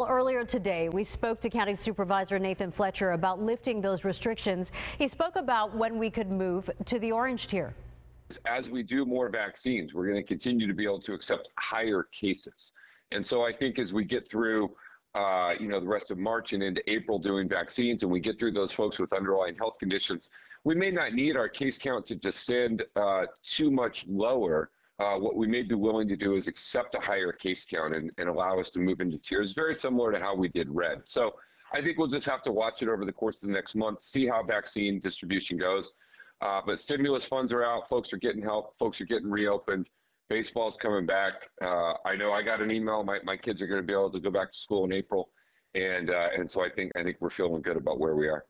Earlier today, we spoke to County Supervisor Nathan Fletcher about lifting those restrictions. He spoke about when we could move to the orange tier. As we do more vaccines, we're going to continue to be able to accept higher cases. And so I think as we get through, uh, you know, the rest of March and into April doing vaccines, and we get through those folks with underlying health conditions, we may not need our case count to descend uh, too much lower uh, what we may be willing to do is accept a higher case count and, and allow us to move into tiers, very similar to how we did red. So I think we'll just have to watch it over the course of the next month, see how vaccine distribution goes. Uh, but stimulus funds are out, folks are getting help, folks are getting reopened. Baseball's coming back. Uh, I know I got an email. My, my kids are going to be able to go back to school in April, and uh, and so I think I think we're feeling good about where we are.